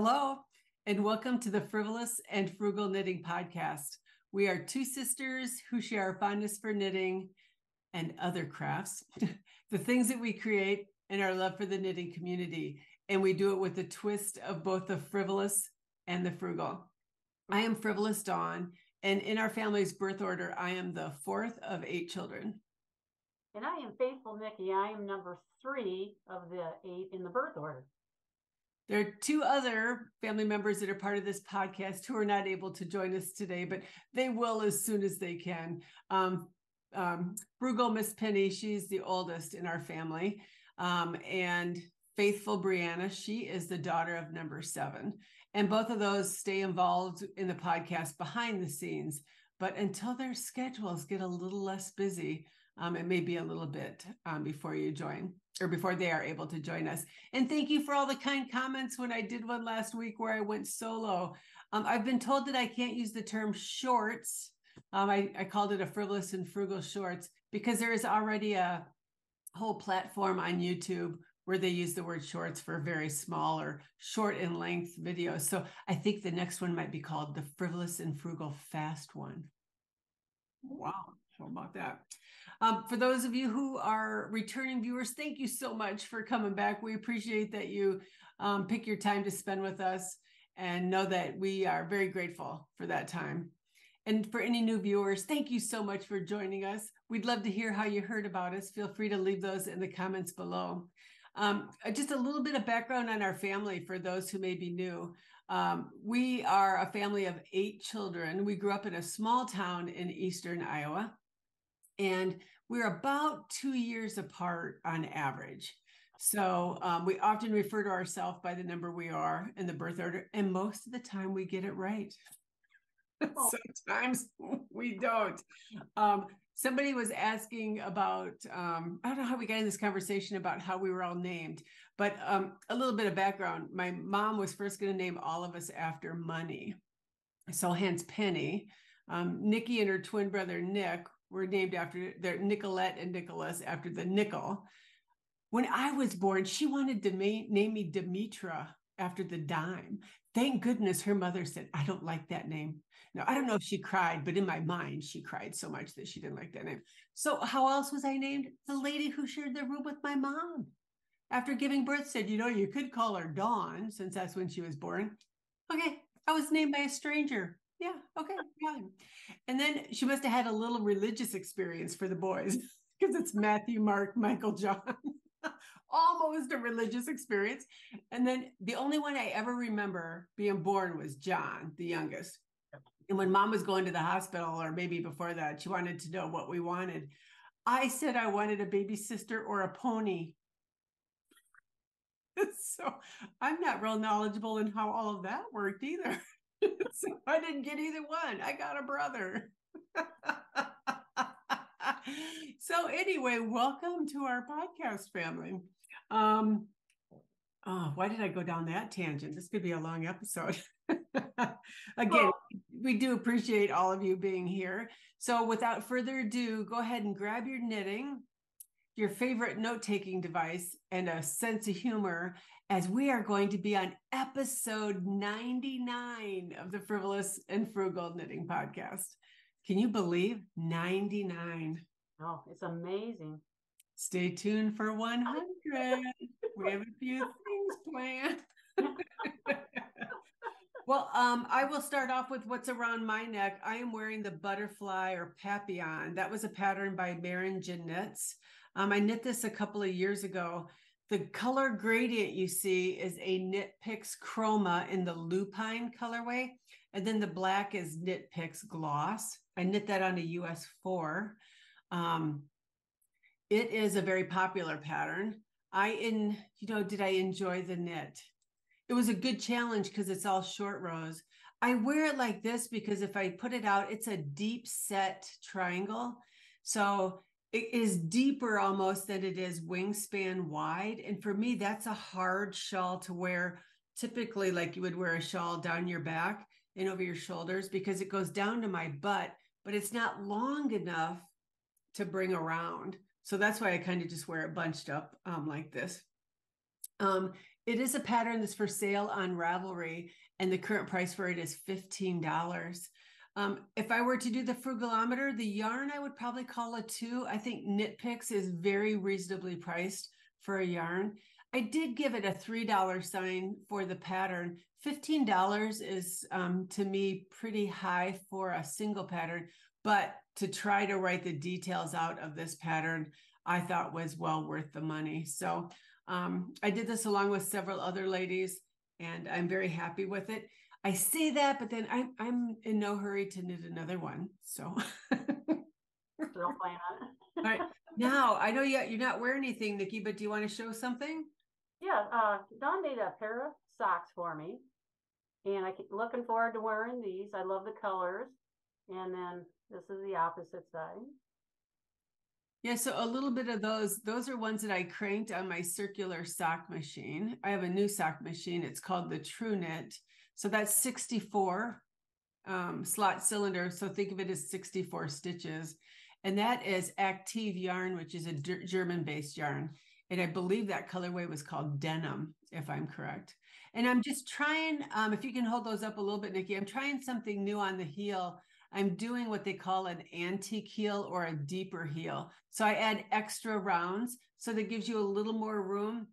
Hello, and welcome to the Frivolous and Frugal Knitting Podcast. We are two sisters who share our fondness for knitting and other crafts, the things that we create, and our love for the knitting community. And we do it with a twist of both the frivolous and the frugal. I am Frivolous Dawn, and in our family's birth order, I am the fourth of eight children. And I am Faithful Nicky. I am number three of the eight in the birth order. There are two other family members that are part of this podcast who are not able to join us today, but they will as soon as they can. Um, um, Miss Penny, she's the oldest in our family. Um, and Faithful Brianna, she is the daughter of number seven. And both of those stay involved in the podcast behind the scenes. But until their schedules get a little less busy, um, it may be a little bit um, before you join or before they are able to join us. And thank you for all the kind comments when I did one last week where I went solo. Um, I've been told that I can't use the term shorts. Um, I, I called it a frivolous and frugal shorts because there is already a whole platform on YouTube where they use the word shorts for very small or short in length videos. So I think the next one might be called the frivolous and frugal fast one. Wow. How about that? Um, for those of you who are returning viewers, thank you so much for coming back. We appreciate that you um, pick your time to spend with us and know that we are very grateful for that time. And for any new viewers, thank you so much for joining us. We'd love to hear how you heard about us. Feel free to leave those in the comments below. Um, uh, just a little bit of background on our family for those who may be new. Um, we are a family of eight children. We grew up in a small town in eastern Iowa and we're about two years apart on average. So um, we often refer to ourselves by the number we are in the birth order, and most of the time we get it right. Oh. Sometimes we don't. Um, somebody was asking about, um, I don't know how we got in this conversation about how we were all named, but um, a little bit of background. My mom was first going to name all of us after money. So hence Penny. Um, Nicky and her twin brother Nick were named after their Nicolette and Nicholas after the nickel. When I was born, she wanted to ma- name me Demetra after the dime. Thank goodness her mother said, I don't like that name. Now, I don't know if she cried, but in my mind, she cried so much that she didn't like that name. So, how else was I named? The lady who shared the room with my mom. After giving birth, said, You know, you could call her Dawn, since that's when she was born. Okay, I was named by a stranger yeah, okay, yeah. And then she must have had a little religious experience for the boys because it's Matthew, Mark, Michael, John. Almost a religious experience. And then the only one I ever remember being born was John, the youngest. And when mom was going to the hospital, or maybe before that, she wanted to know what we wanted. I said I wanted a baby sister or a pony. so I'm not real knowledgeable in how all of that worked either. So I didn't get either one. I got a brother. so anyway, welcome to our podcast family. Um, oh, why did I go down that tangent? This could be a long episode. Again, we do appreciate all of you being here. So without further ado, go ahead and grab your knitting your favorite note taking device and a sense of humor as we are going to be on episode 99 of the Frivolous and Frugal Knitting Podcast. Can you believe 99? Oh, it's amazing. Stay tuned for 100. we have a few things planned. well, um, I will start off with what's around my neck. I am wearing the butterfly or papillon. That was a pattern by Marin Knits. Um, I knit this a couple of years ago. The color gradient you see is a Knit Picks Chroma in the lupine colorway. And then the black is Knit Picks Gloss. I knit that on a US 4. Um, it is a very popular pattern. I in, you know, did I enjoy the knit? It was a good challenge because it's all short rows. I wear it like this because if I put it out, it's a deep set triangle. So it is deeper almost than it is wingspan wide. And for me, that's a hard shawl to wear, typically like you would wear a shawl down your back and over your shoulders because it goes down to my butt, but it's not long enough to bring around. So that's why I kind of just wear it bunched up um, like this. Um, it is a pattern that's for sale on Ravelry, and the current price for it is fifteen dollars. Um, if I were to do the frugalometer, the yarn I would probably call a two. I think Knit Picks is very reasonably priced for a yarn. I did give it a three dollar sign for the pattern. Fifteen dollars is um, to me pretty high for a single pattern, but to try to write the details out of this pattern, I thought was well worth the money. So um, I did this along with several other ladies, and I'm very happy with it. I say that, but then I'm I'm in no hurry to knit another one. So Still plan on it. all right. Now I know you you're not wearing anything, Nicky, but do you want to show something? Yeah, uh, Dawn made a pair of socks for me. And I keep looking forward to wearing these. I love the colors. And then this is the opposite side. Yeah, so a little bit of those, those are ones that I cranked on my circular sock machine. I have a new sock machine. It's called the True Knit. So that's 64 um, slot cylinder. So think of it as 64 stitches. And that is Active yarn, which is a German based yarn. And I believe that colorway was called denim, if I'm correct. And I'm just trying, um, if you can hold those up a little bit, Nicky, I'm trying something new on the heel I'm doing what they call an antique heel or a deeper heel. So I add extra rounds. So that gives you a little more room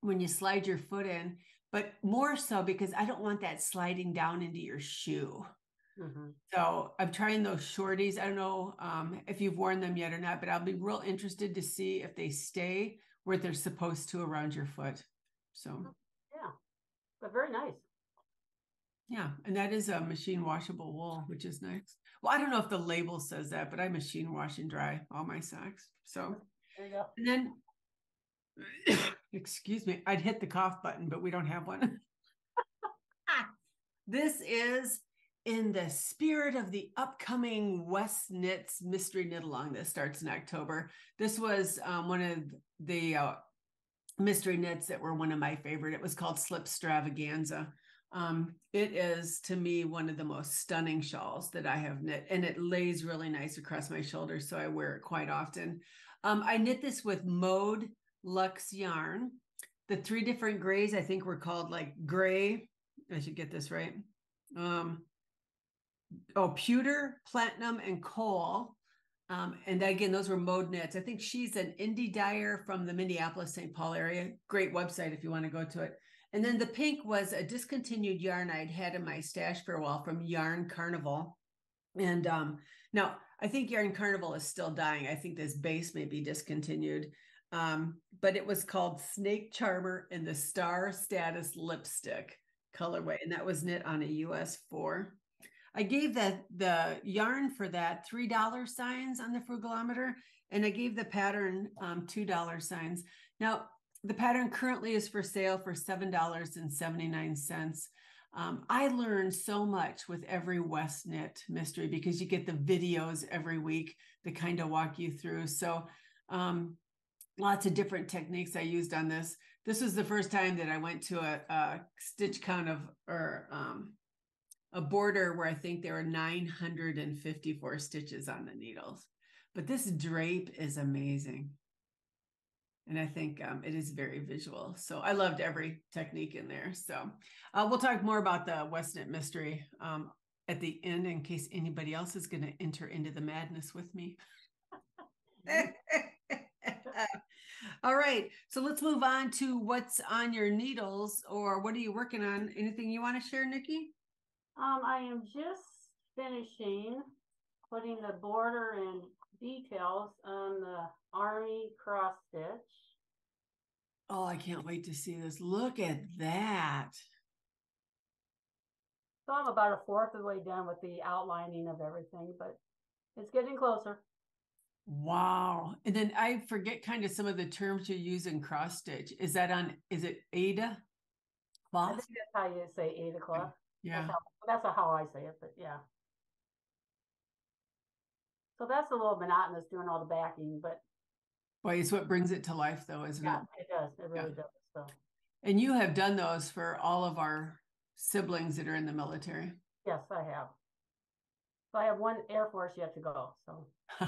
when you slide your foot in, but more so because I don't want that sliding down into your shoe. Mm-hmm. So I'm trying those shorties. I don't know um, if you've worn them yet or not, but I'll be real interested to see if they stay where they're supposed to around your foot. So, yeah, but very nice. Yeah, and that is a machine washable wool, which is nice. Well, I don't know if the label says that, but I machine wash and dry all my socks. So there you go. And then excuse me, I'd hit the cough button, but we don't have one. this is in the spirit of the upcoming West Knits Mystery Knit Along that starts in October. This was um, one of the uh, mystery knits that were one of my favorite. It was called Slipstravaganza. Um, it is to me one of the most stunning shawls that I have knit, and it lays really nice across my shoulders, so I wear it quite often. Um, I knit this with Mode Luxe yarn. The three different grays I think were called like gray. I should get this right. Um, oh, pewter, platinum, and coal. Um, and again, those were mode knits. I think she's an indie dyer from the Minneapolis, St. Paul area. Great website if you want to go to it. And then the pink was a discontinued yarn I'd had in my stash for a while from Yarn Carnival. And um, now I think Yarn Carnival is still dying. I think this base may be discontinued. Um, but it was called Snake Charmer in the Star Status Lipstick colorway. And that was knit on a US 4. I gave the, the yarn for that $3 signs on the frugalometer, and I gave the pattern um, $2 signs. Now, the pattern currently is for sale for $7.79. Um, I learned so much with every West Knit mystery because you get the videos every week that kind of walk you through. So, um, lots of different techniques I used on this. This was the first time that I went to a, a stitch count of or um, a border where I think there were 954 stitches on the needles. But this drape is amazing and I think um, it is very visual. So I loved every technique in there. So uh, we'll talk more about the West Knit mystery um, at the end in case anybody else is going to enter into the madness with me. All right. So let's move on to what's on your needles or what are you working on? Anything you want to share, Nicky? Um, I am just finishing putting the border and details on the army cross stitch. Oh, I can't wait to see this. Look at that. So I'm about a fourth of the way done with the outlining of everything, but it's getting closer. Wow. And then I forget kind of some of the terms you use in cross stitch. Is that on, is it Ada cloth? I think that's how you say Aida cloth. Yeah. That's how, that's how I say it, but yeah. So that's a little monotonous doing all the backing, but Boy, it's what brings it to life, though, isn't yeah, it? it does. It really yeah. does. So. And you have done those for all of our siblings that are in the military. Yes, I have. So I have one Air Force yet to go. So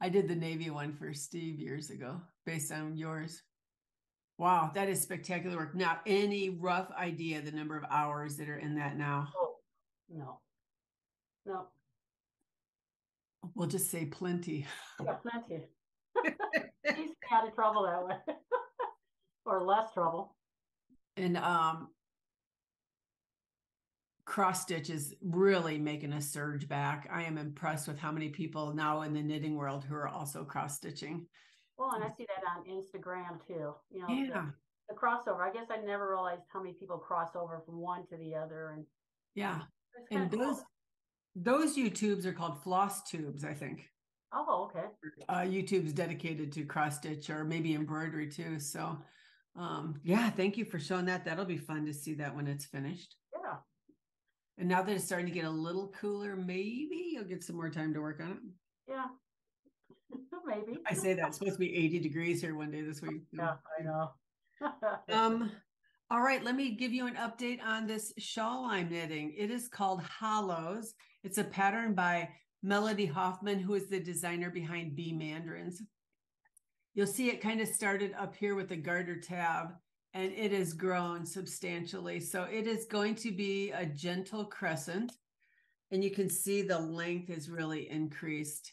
I did the Navy one for Steve years ago, based on yours. Wow, that is spectacular work. Now, any rough idea the number of hours that are in that now? Oh, no. No, We'll just say plenty. yeah, plenty. He's out of trouble that way. Or less trouble. And um cross stitch is really making a surge back. I am impressed with how many people now in the knitting world who are also cross stitching. Well, and I see that on Instagram too, you know. the- Yeah. The crossover, I guess I never realized how many people cross over from one to the other and. Yeah. it's kinda cool. those those YouTubes are called floss tubes, I think. Oh, okay, uh, YouTube's dedicated to cross stitch or maybe embroidery too. So, um, yeah, thank you for showing that. That'll be fun to see that when it's finished. And now that it's starting to get a little cooler, maybe you'll get some more time to work on it. yeah. Maybe. I say that it's supposed to be 80 degrees here one day this week. Yeah, I know. Um, all right, let me give you an update on this shawl I'm knitting. It is called Hollows. It's a pattern by Melody Hoffman, who is the designer behind Bee Mandarins. You'll see it kind of started up here with the garter tab and it has grown substantially. So it is going to be a gentle crescent and you can see the length is really increased.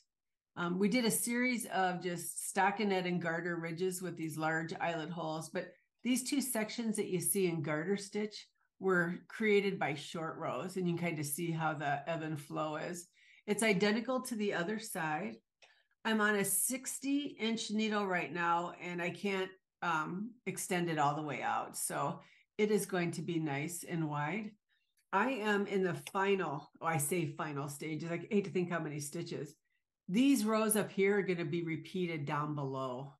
Um, we did a series of just stockinette and garter ridges with these large eyelet holes, but these two sections that you see in garter stitch were created by short rows, and you can kind of see how the ebb and flow is. It's identical to the other side. I'm on a 60 inch needle right now, and I can't um, extend it all the way out. So it is going to be nice and wide. I am in the final, oh, I say final stages. I hate to think how many stitches. These rows up here are going to be repeated down below.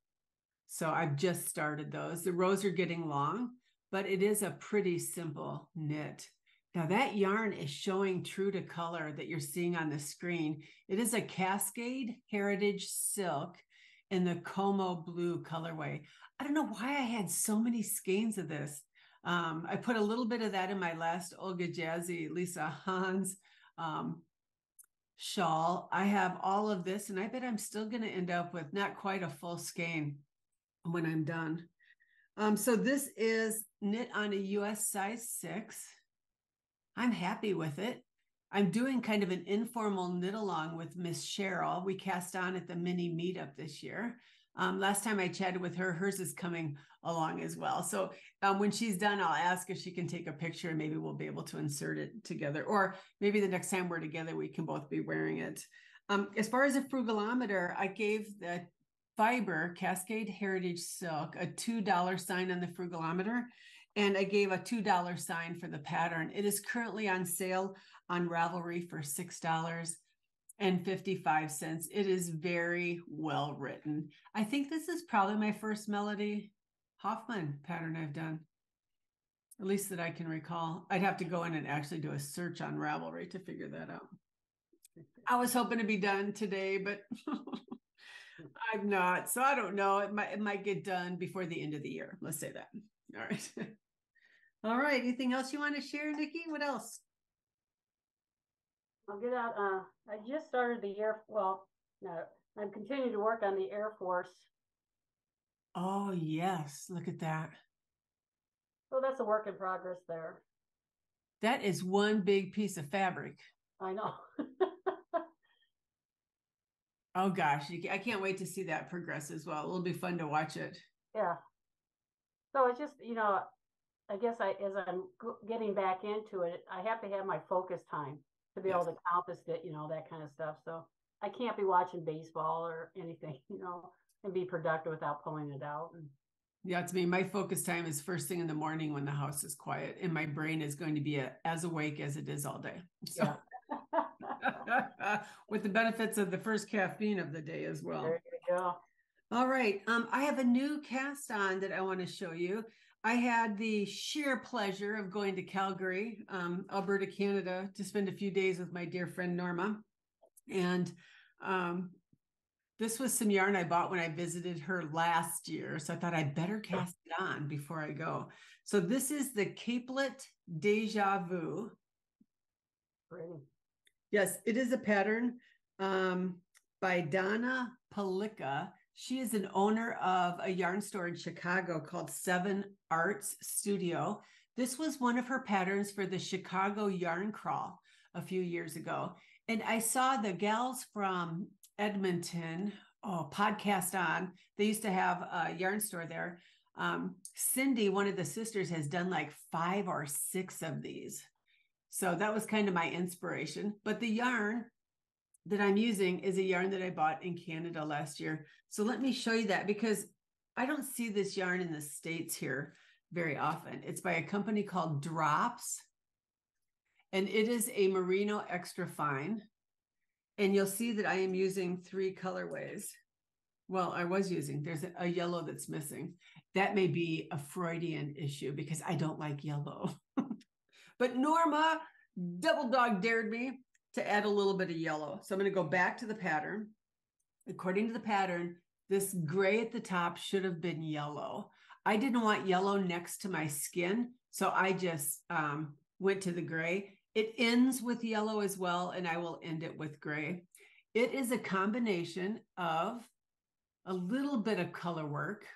So I've just started those. The rows are getting long, but it is a pretty simple knit. Now that yarn is showing true to color that you're seeing on the screen. It is a Cascade Heritage Silk in the Como Blue colorway. I don't know why I had so many skeins of this. Um, I put a little bit of that in my last Olga Jazzy Lisa Hans um, shawl. I have all of this, and I bet I'm still going to end up with not quite a full skein when I'm done. Um, so this is knit on a US size six. I'm happy with it. I'm doing kind of an informal knit along with Miss Cheryl. We cast on at the mini meetup this year. Um, last time I chatted with her, hers is coming along as well. So um, when she's done, I'll ask if she can take a picture and maybe we'll be able to insert it together. Or maybe the next time we're together, we can both be wearing it. Um, as far as a frugalometer, I gave the fiber Cascade Heritage Silk a $2 sign on the frugalometer. And I gave a $2 sign for the pattern. It is currently on sale on Ravelry for $6 and 55 cents. It is very well written. I think this is probably my first Melody Hoffman pattern I've done, at least that I can recall. I'd have to go in and actually do a search on Ravelry to figure that out. I was hoping to be done today, but I'm not. So I don't know. It might it might get done before the end of the year. Let's say that. All right. All right. Anything else you want to share, Nicky? What else? I'll get out, uh, I just started the air, well, no, I'm continuing to work on the Air Force. Oh yes, look at that. So that's a work in progress there. That is one big piece of fabric. I know. Oh gosh, I can't wait to see that progress as well. It'll be fun to watch it. Yeah. So it's just, you know, I guess I, as I'm getting back into it, I have to have my focus time to be able Yes. to accomplish it, you know, that kind of stuff. So I can't be watching baseball or anything, you know, and be productive without pulling it out. And Yeah, it's me. My focus time is first thing in the morning when the house is quiet, and my brain is going to be a, as awake as it is all day. So, with the benefits of the first caffeine of the day as well. there you go. All right. Um, I have a new cast on that I want to show you. I had the sheer pleasure of going to Calgary, um, Alberta, Canada, to spend a few days with my dear friend Norma. And um, this was some yarn I bought when I visited her last year. So I thought I'd better cast it on before I go. So this is the Capelet Deja Vu. Yes, it is a pattern um, by Donna Palika. She is an owner of a yarn store in Chicago called Seven Arts Studio. This was one of her patterns for the Chicago Yarn Crawl a few years ago. And I saw the gals from Edmonton, oh, podcast on. They used to have a yarn store there. Um, Cindy, one of the sisters, has done like five or six of these. So that was kind of my inspiration. But the yarn that I'm using is a yarn that I bought in Canada last year. So let me show you that because I don't see this yarn in the States here very often. It's by a company called Drops, and it is a merino extra fine. And you'll see that I am using three colorways. Well, I was using, there's a yellow that's missing. That may be a Freudian issue because I don't like yellow. but Norma double dog dared me to add a little bit of yellow. So I'm going to go back to the pattern. According to the pattern, this gray at the top should have been yellow. I didn't want yellow next to my skin, so I just um, went to the gray. It ends with yellow as well, and I will end it with gray. It is a combination of a little bit of color work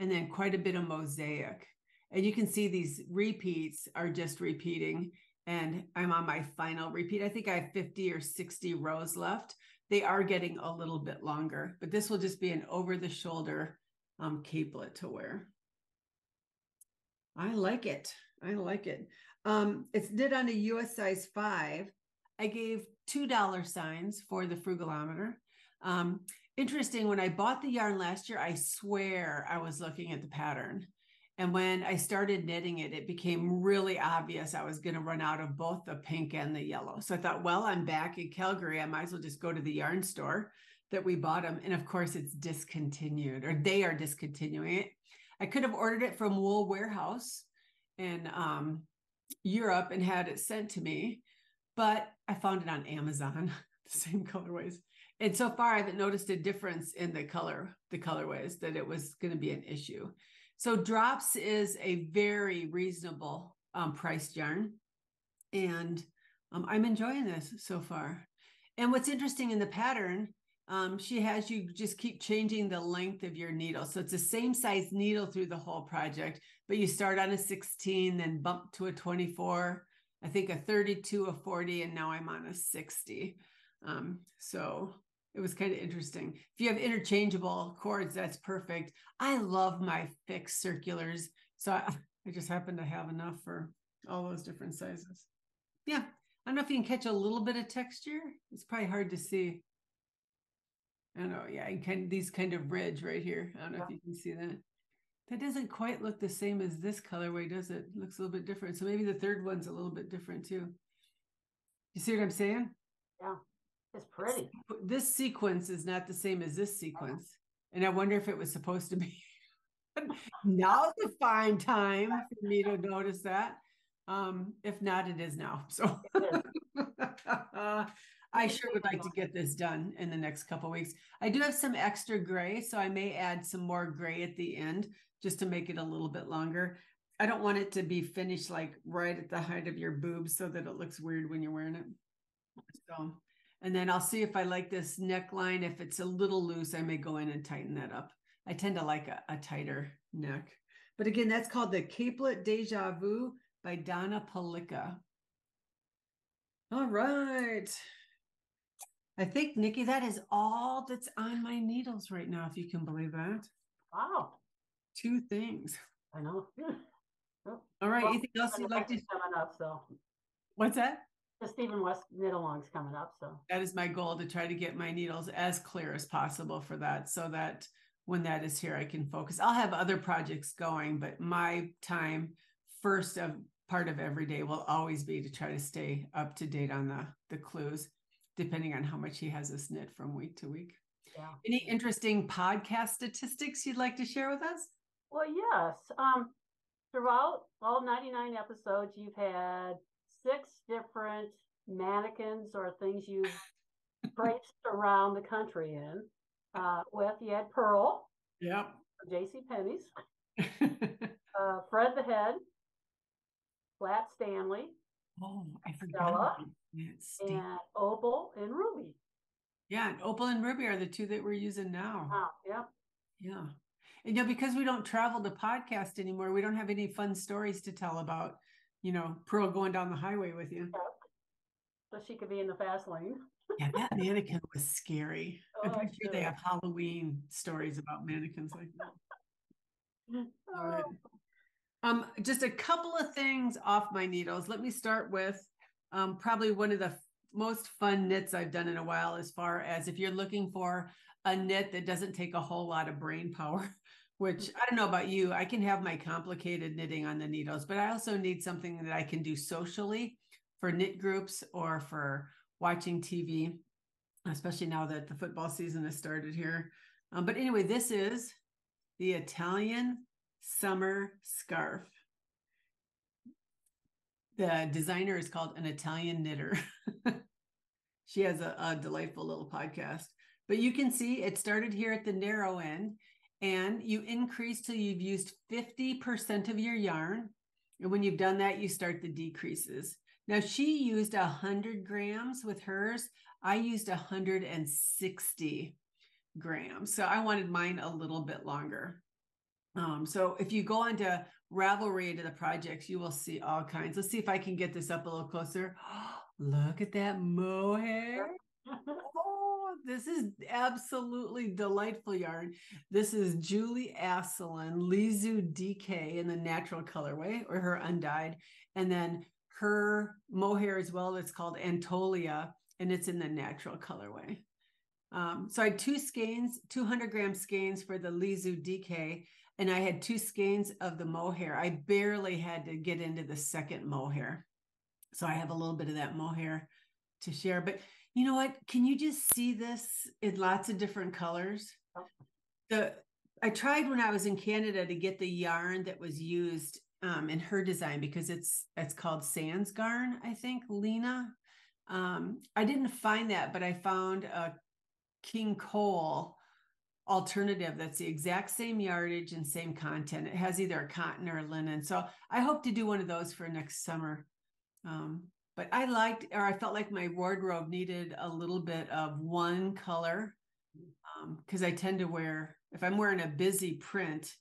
and then quite a bit of mosaic. And you can see these repeats are just repeating and I'm on my final repeat. I think I have 50 or 60 rows left. They are getting a little bit longer, but this will just be an over the shoulder um, capelet to wear. I like it. I like it. Um, it's knit on a US size five. I gave $2 signs for the frugalometer. Um, interesting, when I bought the yarn last year, I swear I was looking at the pattern and when I started knitting it, it became really obvious I was going to run out of both the pink and the yellow. So I thought, well, I'm back in Calgary. I might as well just go to the yarn store that we bought them. And of course, it's discontinued or they are discontinuing it. I could have ordered it from Wool Warehouse in um, Europe and had it sent to me, but I found it on Amazon, the same colorways. And so far, I haven't noticed a difference in the color, the colorways, that it was going to be an issue. So drops is a very reasonable um, priced yarn. And um, I'm enjoying this so far. And what's interesting in the pattern, um, she has you just keep changing the length of your needle. So it's the same size needle through the whole project, but you start on a 16, then bump to a 24, I think a 32, a 40, and now I'm on a 60. Um, so it was kind of interesting. If you have interchangeable cords, that's perfect. I love my fixed circulars. So I, I just happen to have enough for all those different sizes. Yeah. I don't know if you can catch a little bit of texture. It's probably hard to see. I don't know. Yeah, and kind of these kind of ridge right here. I don't know yeah. if you can see that. That doesn't quite look the same as this colorway, does it? it? Looks a little bit different. So maybe the third one's a little bit different too. You see what I'm saying? Yeah. It's pretty. This sequence is not the same as this sequence. And I wonder if it was supposed to be. now's the fine time for me to notice that. Um, if not, it is now. So I sure would like to get this done in the next couple weeks. I do have some extra gray, so I may add some more gray at the end just to make it a little bit longer. I don't want it to be finished like right at the height of your boobs so that it looks weird when you're wearing it. So and then I'll see if I like this neckline. If it's a little loose, I may go in and tighten that up. I tend to like a, a tighter neck. But again, that's called the Capelet Deja Vu by Donna Palika. All right. I think, Nicky, that is all that's on my needles right now, if you can believe that. Wow. Two things. I know. All right. Well, anything else you'd like to? Coming up, so. What's that? The Stephen West knit along's coming up. So that is my goal to try to get my needles as clear as possible for that so that when that is here, I can focus. I'll have other projects going, but my time first of part of every day will always be to try to stay up to date on the the clues, depending on how much he has us knit from week to week. Yeah. Any interesting podcast statistics you'd like to share with us? Well, yes. Um, throughout all 99 episodes, you've had six different mannequins or things you've traipsed around the country in. Uh, with you had Pearl. Yeah. J.C. Penney's. uh, Fred the Head. Flat Stanley. Oh, I forgot. Stella, and Opal and Ruby. Yeah, and Opal and Ruby are the two that we're using now. Oh, yep. Yeah. And you know, because we don't travel to podcast anymore, we don't have any fun stories to tell about, you know, Pearl going down the highway with you. So she could be in the fast lane. Yeah, that mannequin was scary. I'm Oh, pretty sure they have Halloween stories about mannequins like that. All right. Um, just a couple of things off my needles. Let me start with um, probably one of the f- most fun knits I've done in a while, as far as if you're looking for a knit that doesn't take a whole lot of brain power, which I don't know about you. I can have my complicated knitting on the needles, but I also need something that I can do socially for knit groups or for watching TV, especially now that the football season has started here. Um, but anyway, this is the Italian summer scarf. The designer is called an Italian knitter. she has a, a delightful little podcast. But you can see it started here at the narrow end, and you increase till you've used 50% of your yarn. And when you've done that, you start the decreases. Now, she used 100 grams with hers. I used 160 grams. So I wanted mine a little bit longer. Um, so if you go onto Ravelry into the projects, you will see all kinds. Let's see if I can get this up a little closer. Look at that mohair. This is absolutely delightful yarn. This is Julie Asselin, Leizu DK in the natural colorway or her undyed. And then her mohair as well. It's called Antolia and it's in the natural colorway. Um, so I had two skeins, 200 gram skeins for the Leizu DK, and I had two skeins of the mohair. I barely had to get into the second mohair. So I have a little bit of that mohair to share. But you know what? Can you just see this in lots of different colors? The I tried when I was in Canada to get the yarn that was used um, in her design because it's it's called Sandnes Garn, I think, Lena. Um, I didn't find that, but I found a King Cole alternative that's the exact same yardage and same content. It has either a cotton or a linen. So I hope to do one of those for next summer. Um, but I liked, or I felt like my wardrobe needed a little bit of one color because I tend to wear, if I'm wearing a busy print,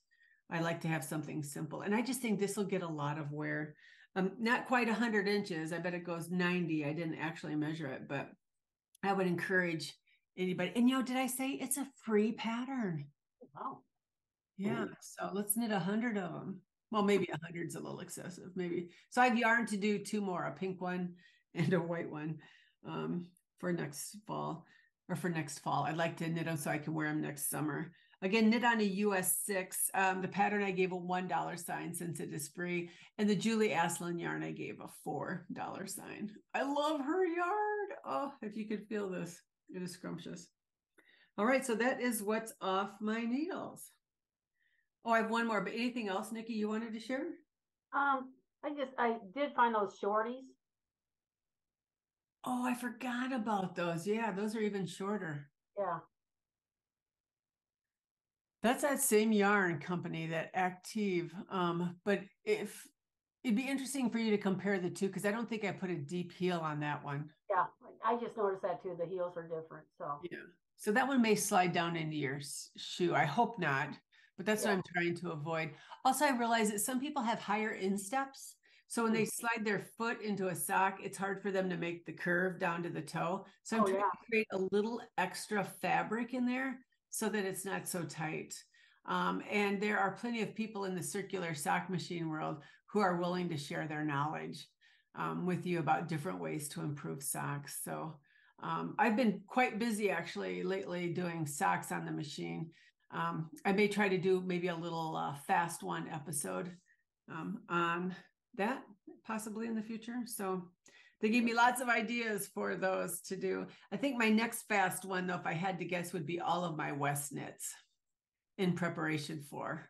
I like to have something simple. And I just think this will get a lot of wear. Um, not quite 100 inches. I bet it goes 90. I didn't actually measure it, but I would encourage anybody. And you know, did I say it's a free pattern? Wow. Yeah. So let's knit a hundred of them. Well, maybe a hundred's a little excessive. Maybe. So I have yarn to do two more, a pink one and a white one um, for next fall or for next fall. I'd like to knit them so I can wear them next summer. Again, knit on a US six. Um, the pattern I gave a one dollar sign since it is free, and the Julie Asselin yarn I gave a four dollar sign. I love her yarn. Oh, if you could feel this, it is scrumptious. All right, so that is what's off my needles. Oh, I have one more, but anything else, Nicky, you wanted to share? Um, I just I did find those shorties. Oh, I forgot about those. Yeah, those are even shorter. Yeah. That's that same yarn company that Active. Um, but if it'd be interesting for you to compare the two because I don't think I put a deep heel on that one. Yeah. I just noticed that too. The heels are different. So Yeah. So that one may slide down into your shoe. I hope not, but that's what I'm trying to avoid. Also, I realize that some people have higher insteps. So when they slide their foot into a sock, it's hard for them to make the curve down to the toe. So I'm Oh, trying yeah. to create a little extra fabric in there so that it's not so tight. Um, and there are plenty of people in the circular sock machine world who are willing to share their knowledge um, with you about different ways to improve socks. So um, I've been quite busy actually lately doing socks on the machine. Um, I may try to do maybe a little uh, fast one episode um, on that possibly in the future. So they gave me lots of ideas for those to do. I think my next fast one, though, if I had to guess, would be all of my West knits in preparation for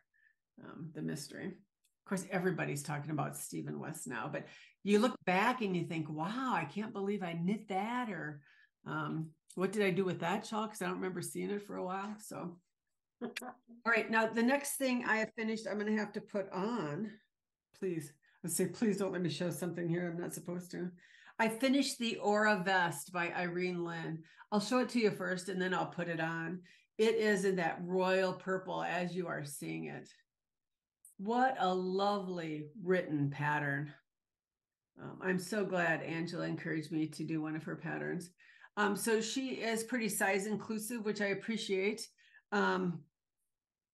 um, the mystery. Of course, everybody's talking about Stephen West now, but you look back and you think, wow, I can't believe I knit that. Or um, what did I do with that shawl? Because I don't remember seeing it for a while. So, all right. Now, the next thing I have finished, I'm going to have to put on, please. Let's say, please don't let me show something here I'm not supposed to. I finished the Aura Vest by Irene Lynn. I'll show it to you first and then I'll put it on. It is in that royal purple as you are seeing it. What a lovely written pattern. Um, I'm so glad Angela encouraged me to do one of her patterns. Um, so she is pretty size inclusive, which I appreciate. Um,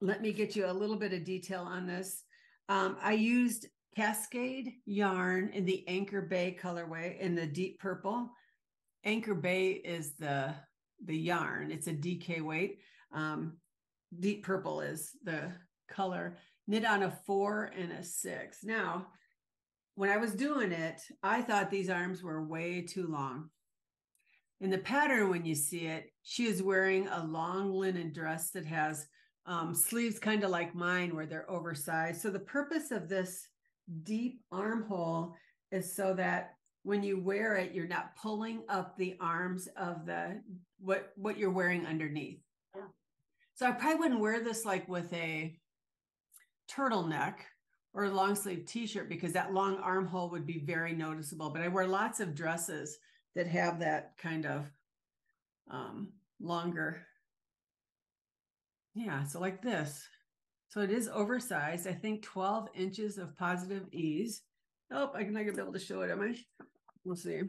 let me get you a little bit of detail on this. Um, I used Cascade yarn in the Anchor Bay colorway in the deep purple. Anchor Bay is the the yarn. It's a DK weight. Um, deep purple is the color. Knit on a four and a six. Now, when I was doing it, I thought these arms were way too long. In the pattern, when you see it, she is wearing a long linen dress that has um, sleeves kind of like mine, where they're oversized. So the purpose of this deep armhole is so that when you wear it, you're not pulling up the arms of the what what you're wearing underneath. Yeah. So I probably wouldn't wear this like with a turtleneck or a long sleeve t-shirt because that long armhole would be very noticeable. But I wear lots of dresses that have that kind of um, longer. Yeah, so like this. So it is oversized. I think 12 inches of positive ease. Oh, I'm not gonna be able to show it, am I? We'll see.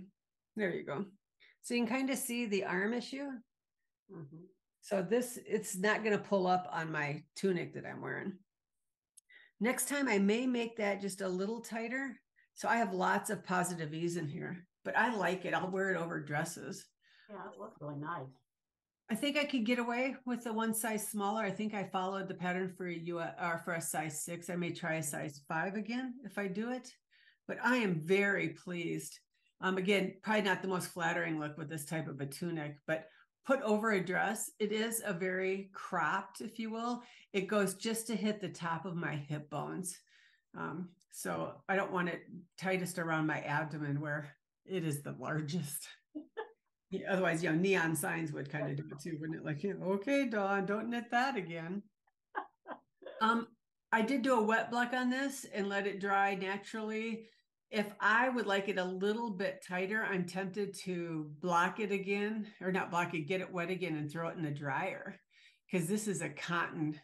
There you go. So you can kind of see the arm issue. Mm-hmm. So this, it's not gonna pull up on my tunic that I'm wearing. Next time I may make that just a little tighter. So I have lots of positive ease in here, but I like it. I'll wear it over dresses. Yeah, it looks really nice. I think I could get away with the one size smaller. I think I followed the pattern for a U or for a size six. I may try a size five again if I do it, but I am very pleased. Um, again, probably not the most flattering look with this type of a tunic, but put over a dress, it is a very cropped, if you will. It goes just to hit the top of my hip bones. Um, so I don't want it tightest around my abdomen where it is the largest. Otherwise, you know, neon signs would kind of do it too, wouldn't it? Like, okay, Dawn, don't knit that again. um, I did do a wet block on this and let it dry naturally. If I would like it a little bit tighter, I'm tempted to block it again, or not block it, get it wet again and throw it in the dryer because this is a cotton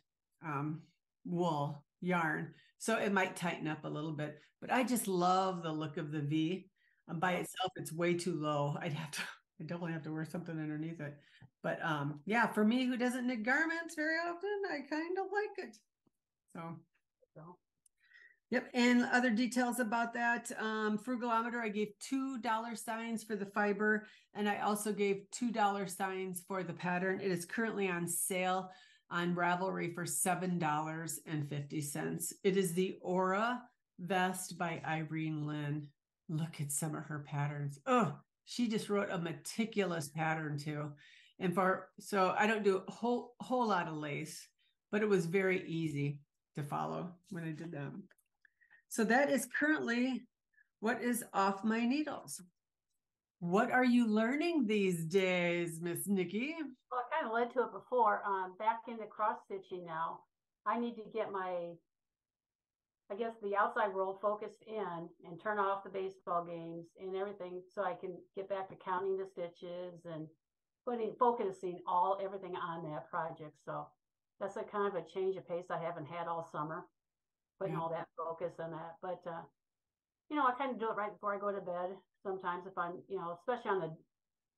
um, wool yarn. So it might tighten up a little bit, but I just love the look of the V. Um, by itself, it's way too low. I'd have to I definitely have to wear something underneath it. But um, yeah, for me who doesn't knit garments very often, I kind of like it. So, so. Yep. And other details about that um, frugalometer, I gave two dollar signs for the fiber, and I also gave two dollar signs for the pattern. It is currently on sale on Ravelry for seven dollars and fifty cents. It is the Aura vest by Irene Lynn. Look at some of her patterns. Oh, she just wrote a meticulous pattern too. And for so I don't do a whole whole lot of lace, but it was very easy to follow when I did them. So that is currently what is off my needles. What are you learning these days, Miss Nicky? Well, I kind of led to it before. Um, back into cross stitching now. I need to get my I guess the outside world focused in and turn off the baseball games and everything so I can get back to counting the stitches and putting focusing all everything on that project. So that's a kind of a change of pace I haven't had all summer, putting yeah. all that focus on that. But uh, you know, I kind of do it right before I go to bed. Sometimes if I'm, you know, especially on the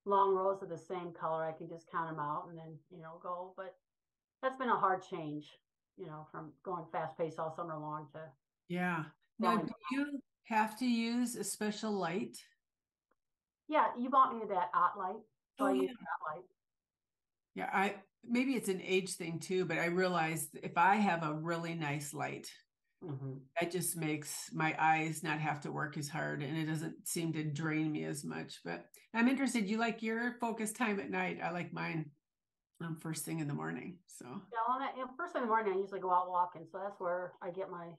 long rows of the same color, I can just count them out and then, you know, go. But that's been a hard change, you know, from going fast pace all summer long to yeah. Now, do you have to use a special light? Yeah, you bought me that OttLite. So oh, I yeah. that light. Yeah, I maybe it's an age thing too, but I realized if I have a really nice light, mm-hmm. that just makes my eyes not have to work as hard and it doesn't seem to drain me as much. But I'm interested. You like your focus time at night? I like mine um, first thing in the morning. So yeah, well, that, you know, first thing in the morning, I usually go out walking, so that's where I get my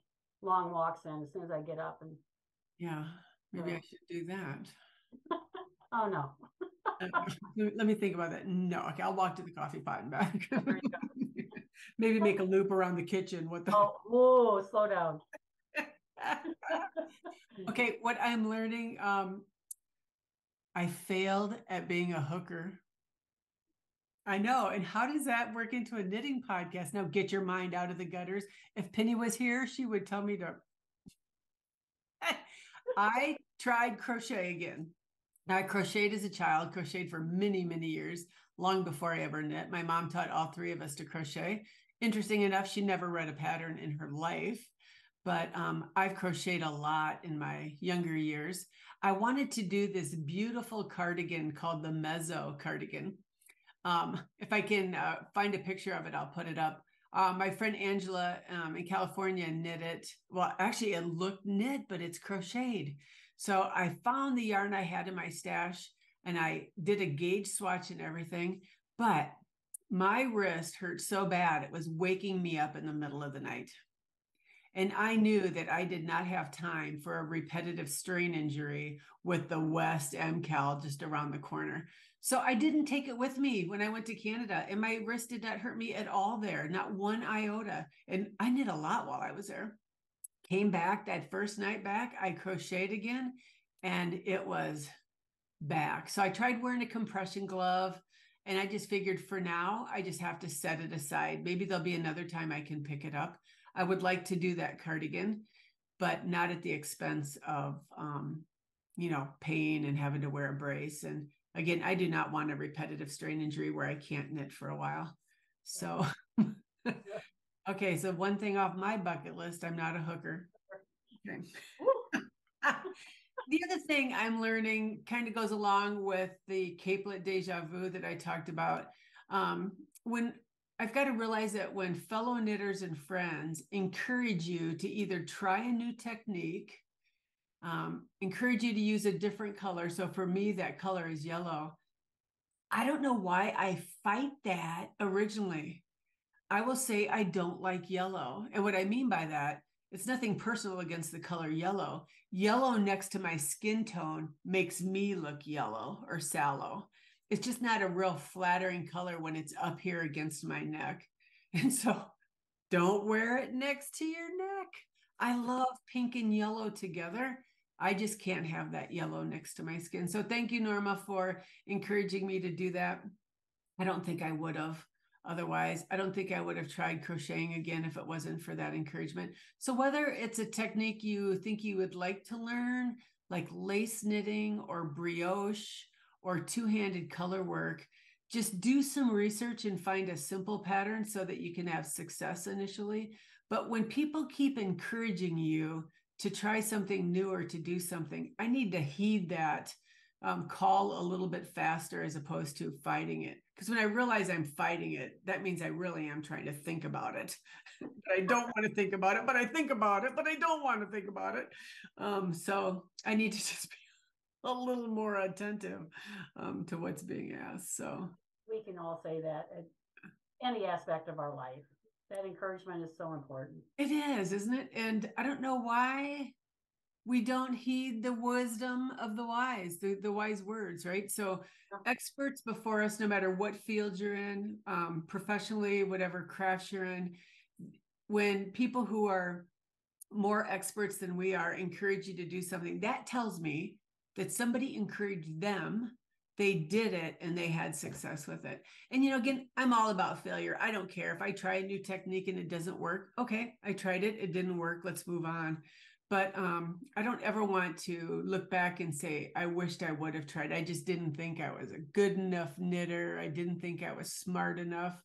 long walks in as soon as I get up and yeah, maybe I should do that. oh no. uh, let me think about that. No, okay, I'll walk to the coffee pot and back. maybe make a loop around the kitchen. What the Oh, whoa, slow down. okay, what I'm learning, um, I failed at being a hooker. I know. And how does that work into a knitting podcast? Now get your mind out of the gutters. If Penny was here, she would tell me to. I tried crochet again. I crocheted as a child, crocheted for many, many years, long before I ever knit. My mom taught all three of us to crochet. Interesting enough, she never read a pattern in her life, but um, I've crocheted a lot in my younger years. I wanted to do this beautiful cardigan called the Mezzo cardigan. Um, if I can uh, find a picture of it, I'll put it up. Uh, my friend Angela um, in California knit it. Well, actually, it looked knit, but it's crocheted. So I found the yarn I had in my stash and I did a gauge swatch and everything. But my wrist hurt so bad, it was waking me up in the middle of the night. And I knew that I did not have time for a repetitive strain injury with the West MCAL just around the corner. So I didn't take it with me when I went to Canada, and my wrist did not hurt me at all there, not one iota. And I knit a lot while I was there. Came back that first night back, I crocheted again, and it was back. So I tried wearing a compression glove, and I just figured for now, I just have to set it aside. Maybe there'll be another time I can pick it up. I would like to do that cardigan, but not at the expense of, um, you know, pain and having to wear a brace and again, I do not want a repetitive strain injury where I can't knit for a while. So, okay, so one thing off my bucket list, I'm not a hooker. Okay. the other thing I'm learning kind of goes along with the capelet deja vu that I talked about. Um, when I've got to realize that when fellow knitters and friends encourage you to either try a new technique um, encourage you to use a different color. So for me, that color is yellow. I don't know why I fight that originally. I will say I don't like yellow. And what I mean by that, it's nothing personal against the color yellow. Yellow next to my skin tone makes me look yellow or sallow. It's just not a real flattering color when it's up here against my neck. And so don't wear it next to your neck. I love pink and yellow together. I just can't have that yellow next to my skin. So thank you, Norma, for encouraging me to do that. I don't think I would have otherwise. I don't think I would have tried crocheting again if it wasn't for that encouragement. So whether it's a technique you think you would like to learn, like lace knitting or brioche or two-handed color work, just do some research and find a simple pattern so that you can have success initially. But when people keep encouraging you to try something new or to do something, I need to heed that um, call a little bit faster as opposed to fighting it. Because when I realize I'm fighting it, that means I really am trying to think about it. I don't want to think about it, but I think about it, but I don't want to think about it. Um, so I need to just be a little more attentive um, to what's being asked. So we can all say that at any aspect of our life that encouragement is so important. It is, isn't it? And I don't know why we don't heed the wisdom of the wise, the, the wise words, right? So, experts before us, no matter what field you're in, um, professionally, whatever crafts you're in, when people who are more experts than we are encourage you to do something, that tells me that somebody encouraged them they did it and they had success with it. And you know, again, I'm all about failure. I don't care if I try a new technique and it doesn't work. Okay, I tried it, it didn't work. Let's move on. But um, I don't ever want to look back and say, I wished I would have tried. I just didn't think I was a good enough knitter. I didn't think I was smart enough.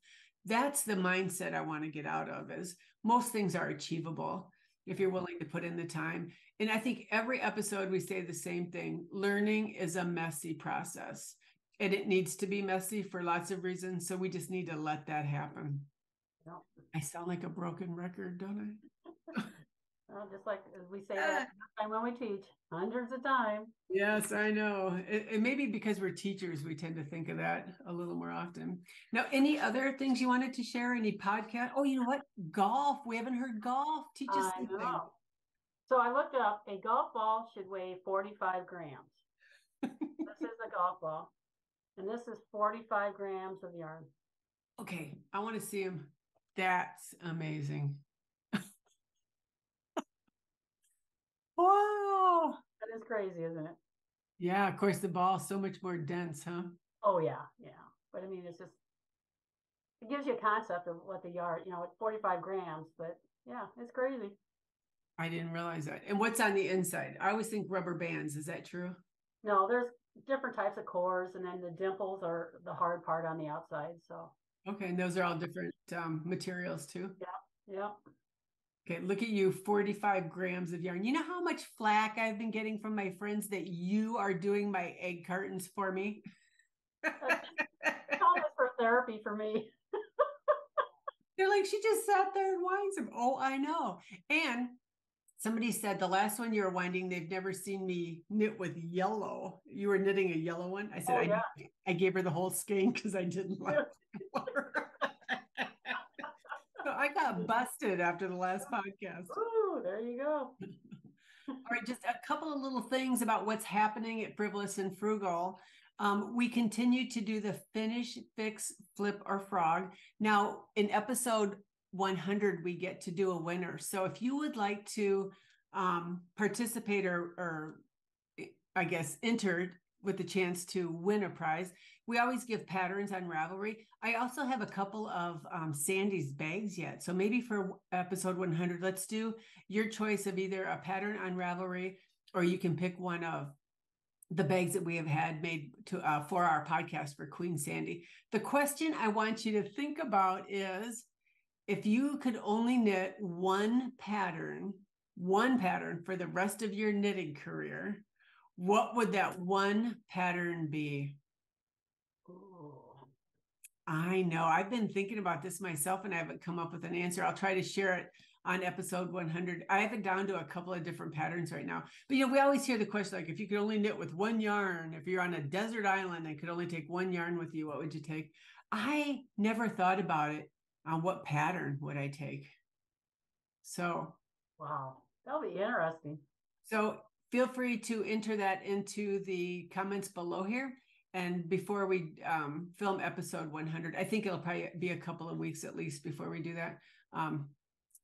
That's the mindset I want to get out of is most things are achievable if you're willing to put in the time. And I think every episode we say the same thing learning is a messy process and it needs to be messy for lots of reasons. So we just need to let that happen. I sound like a broken record, don't I? well, just like we say ah. that when we teach, hundreds of times. Yes, I know. It, it may be because we're teachers, we tend to think of that a little more often. Now, any other things you wanted to share? Any podcast? Oh, you know what? Golf. We haven't heard golf. Teach us something. Know. So I looked up a golf ball should weigh 45 grams. this is a golf ball. And this is 45 grams of yarn. Okay, I want to see them. That's amazing. Wow. That is crazy, isn't it? Yeah, of course, the ball is so much more dense, huh? Oh yeah, yeah. But I mean, it's just it gives you a concept of what the yard, you know, it's 45 grams, but yeah, it's crazy. I didn't realize that. And what's on the inside? I always think rubber bands. Is that true? No, there's different types of cores, and then the dimples are the hard part on the outside. So Okay, and those are all different um, materials too. yeah, Okay, look at you, 45 grams of yarn. You know how much flack I've been getting from my friends that you are doing my egg cartons for me? it's almost for therapy for me. They're like, she just sat there and winds them. Oh, I know. And somebody said the last one you were winding, they've never seen me knit with yellow. You were knitting a yellow one. I said, Oh, I, yeah. I gave her the whole skein because I didn't like so I got busted after the last podcast. Ooh, there you go. All right, just a couple of little things about what's happening at Frivolous and Frugal. Um, we continue to do the finish, fix, flip, or frog. Now, in episode 100, we get to do a winner. So if you would like to um, participate or, or, I guess, entered with the chance to win a prize, we always give patterns on Ravelry. I also have a couple of um, Sandy's bags yet. So maybe for episode 100, let's do your choice of either a pattern on Ravelry or you can pick one of the bags that we have had made to uh, for our podcast for Queen Sandy. The question I want you to think about is if you could only knit one pattern, one pattern for the rest of your knitting career, what would that one pattern be? Ooh. I know. I've been thinking about this myself and I haven't come up with an answer. I'll try to share it on episode 100. I have it down to a couple of different patterns right now. But you know, we always hear the question like if you could only knit with one yarn, if you're on a desert island and could only take one yarn with you, what would you take? I never thought about it on what pattern would I take. So, Wow, that'll be interesting. so feel free to enter that into the comments below here. And before we um, film episode 100, I think it'll probably be a couple of weeks at least before we do that. Um,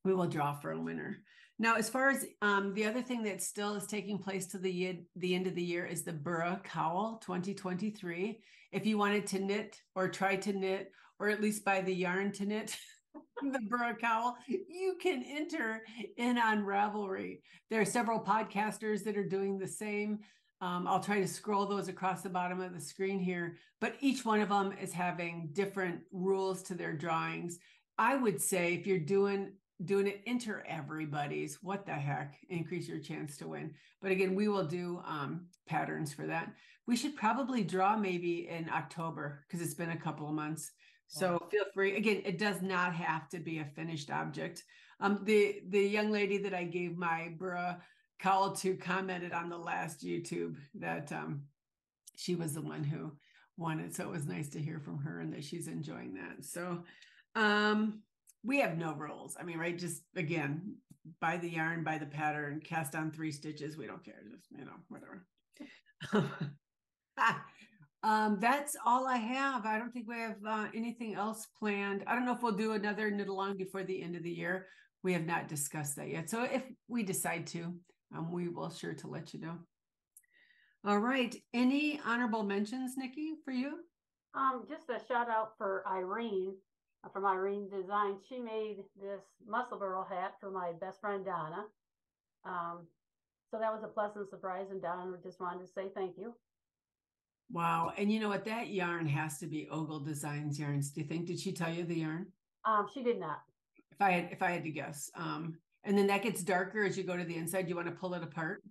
we will draw for a winner. Now, as far as um, the other thing that still is taking place to the the end of the year is the Burra Cowl 2023. If you wanted to knit or try to knit or at least buy the yarn to knit the Burra Cowl, you can enter in on Ravelry. There are several podcasters that are doing the same. Um, I'll try to scroll those across the bottom of the screen here, but each one of them is having different rules to their drawings. I would say if you're doing doing it, enter everybody's. What the heck? Increase your chance to win. But again, we will do um, patterns for that. We should probably draw maybe in October because it's been a couple of months. So feel free. Again, it does not have to be a finished object. Um, the the young lady that I gave my Burra Cowl to commented on the last YouTube that um, she was the one who won it. So it was nice to hear from her and that she's enjoying that. So um, we have no rules. I mean, right? Just again, buy the yarn, buy the pattern, cast on three stitches. We don't care. Just you know, whatever. um, that's all I have. I don't think we have uh, anything else planned. I don't know if we'll do another along before the end of the year. We have not discussed that yet. So if we decide to, um, we will sure to let you know. All right. Any honorable mentions, Nicky, for you? Um, just a shout out for Irene uh, from Irene Design. She made this Musselburgh hat for my best friend Donna. Um, so that was a pleasant surprise, and Donna just wanted to say thank you. Wow. And you know what? That yarn has to be Ogle Designs yarns. Do you think? Did she tell you the yarn? Um, she did not. If I had if I had to guess. Um, and then that gets darker as you go to the inside. You want to pull it apart.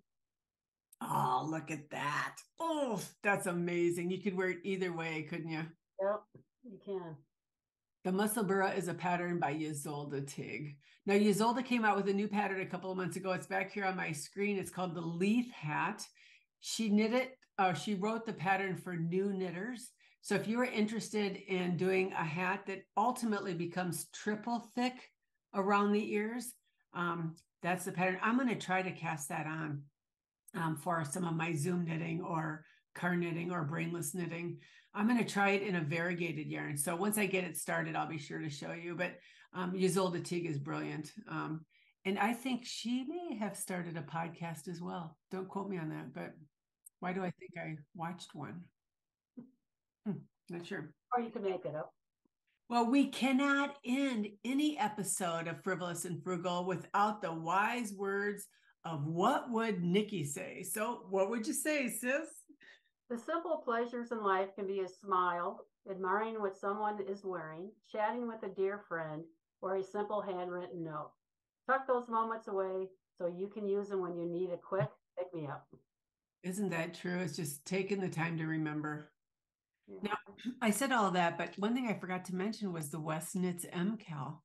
Oh, look at that. Oh, that's amazing. You could wear it either way, couldn't you? Yep, you can. The Muscle is a pattern by Ysolda Teague. Now, Ysolda came out with a new pattern a couple of months ago. It's back here on my screen. It's called the Leaf Hat. She knit it, uh, she wrote the pattern for new knitters. So if you are interested in doing a hat that ultimately becomes triple thick around the ears, um, that's the pattern. I'm going to try to cast that on um, for some of my Zoom knitting or car knitting or brainless knitting. I'm going to try it in a variegated yarn. So once I get it started, I'll be sure to show you. But um, Ysolda Teague is brilliant. Um, and I think she may have started a podcast as well. Don't quote me on that, but Why do I think I watched one? Hmm, not sure. Or you can make it up. Well, we cannot end any episode of Frivolous and Frugal without the wise words of what would Nicky say. So, what would you say, sis? The simple pleasures in life can be a smile, admiring what someone is wearing, chatting with a dear friend, or a simple handwritten note. Tuck those moments away so you can use them when you need a quick pick me up. Isn't that true? It's just taking the time to remember. Yeah. Now, mm-hmm. I said all that, but one thing I forgot to mention was the West Knits MCAL.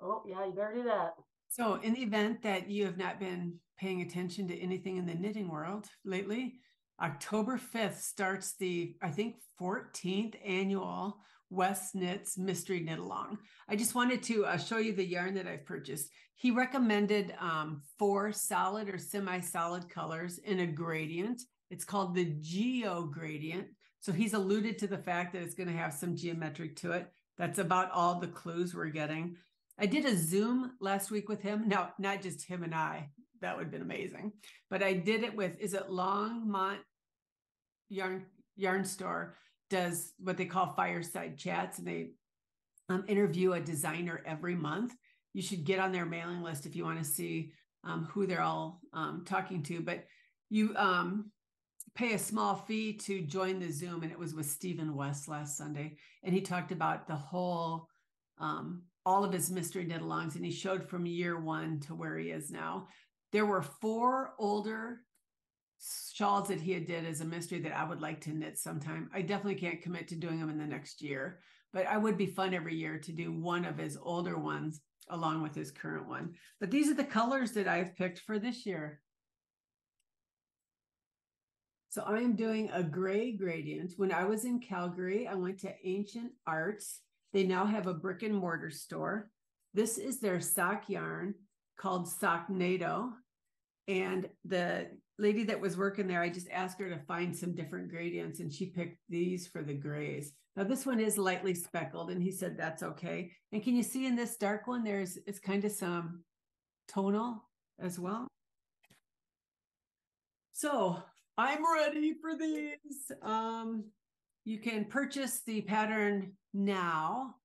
Oh, yeah, you better do that. So, in the event that you have not been paying attention to anything in the knitting world lately, October 5th starts the, I think, 14th annual West Knits Mystery Knit Along. I just wanted to uh, show you the yarn that I've purchased. He recommended um, four solid or semi solid colors in a gradient. It's called the Geo Gradient. So he's alluded to the fact that it's going to have some geometric to it. That's about all the clues we're getting. I did a Zoom last week with him. Now, not just him and I, that would have been amazing. But I did it with, is it Longmont Yarn Yarn Store does what they call fireside chats and they um, interview a designer every month. You should get on their mailing list if you want to see um, who they're all um, talking to. But you um, pay a small fee to join the Zoom, and it was with Stephen West last Sunday, and he talked about the whole, um, all of his mystery knit alongs, and he showed from year one to where he is now. There were four older shawls that he had did is a mystery that I would like to knit sometime. I definitely can't commit to doing them in the next year, but I would be fun every year to do one of his older ones along with his current one. But these are the colors that I've picked for this year. So I am doing a gray gradient. When I was in Calgary, I went to Ancient Arts. They now have a brick and mortar store. This is their sock yarn called Socknado. And the lady that was working there, I just asked her to find some different gradients and she picked these for the grays. Now this one is lightly speckled and he said that's okay. And can you see in this dark one, there's it's kind of some tonal as well. So I'm ready for these. Um, you can purchase the pattern now,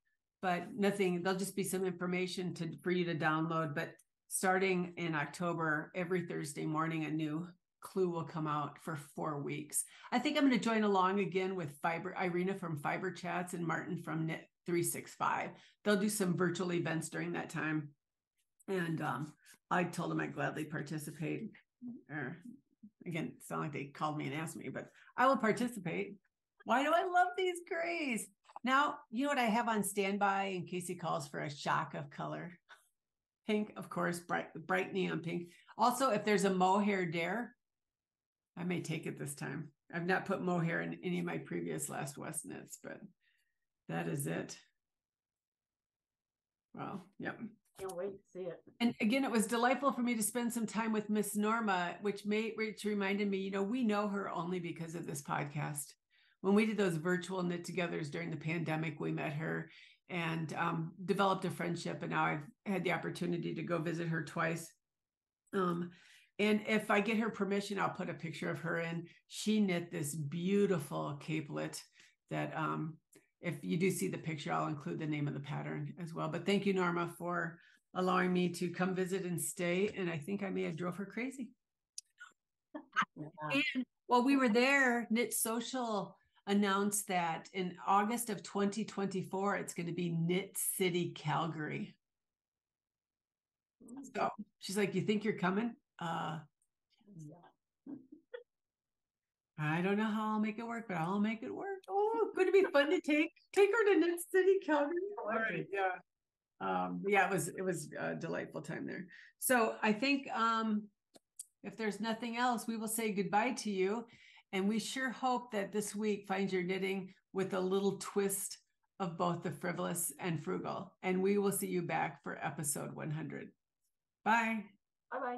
but nothing, there'll just be some information to for you to download. But starting in October, every Thursday morning, a new clue will come out for four weeks. I think I'm going to join along again with Fiber Irina from Fiber Chats and Martin from Knit 365. They'll do some virtual events during that time. And um, I told them I'd gladly participate or Again, it's not like they called me and asked me, but I will participate. Why do I love these grays? Now, you know what I have on standby in case he calls for a shock of color? Pink, of course, bright, bright neon pink. Also, if there's a mohair dare, I may take it this time. I've not put mohair in any of my previous last West knits, but that is it. Well, yep. Can't wait to see it. And again, it was delightful for me to spend some time with Miss Norma, which made which reminded me, you know, we know her only because of this podcast. When we did those virtual knit togethers during the pandemic, we met her and um, developed a friendship. And now I've had the opportunity to go visit her twice. Um, and if I get her permission, I'll put a picture of her in. She knit this beautiful capelet that um, if you do see the picture, I'll include the name of the pattern as well. But thank you, Norma, for allowing me to come visit and stay. And I think I may have drove her crazy. Yeah. And while we were there, Knit Social announced that in August of 2024, it's going to be Knit City Calgary. So she's like, You think you're coming? Uh. I don't know how I'll make it work, but I'll make it work. Oh, going to be fun to take take her to Knit City, Calgary. All right, yeah. Um, yeah, it was it was a delightful time there. So I think um, if there's nothing else, we will say goodbye to you, and we sure hope that this week finds your knitting with a little twist of both the frivolous and frugal. And we will see you back for episode 100. Bye. Bye bye.